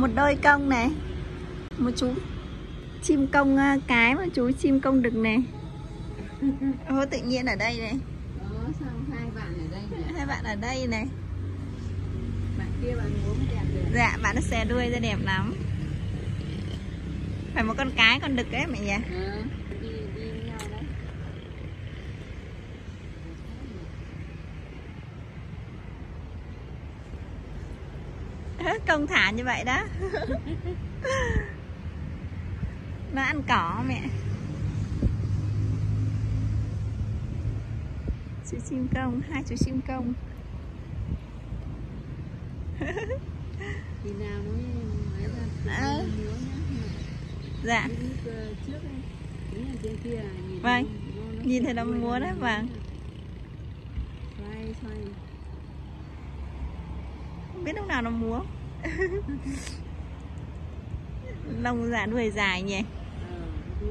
một đôi công này. Một chú chim công ờ, cái một chú chim công đực này. Ô, tự nhiên ở đây này. Đó, sao hai bạn ở đây nhỉ? hai bạn ở đây này. Bạn kia bạn múa đẹp được. dạ bạn nó xè đuôi ra đẹp lắm. Phải một con cái con đực ấy mẹ nhỉ? Ờ, công thả như vậy đó. Nó ăn cỏ mẹ? Chú chim công hai chú chim công. Khi nào mới ra. Ờ. dạ. Ờ, trước trên kia nhìn Vâng, nhìn thấy nó múa đấy, vâng. Xoay xoay. Biết lúc nào nó múa. Lông dạ đuôi dài nhỉ? Ờ, đuôi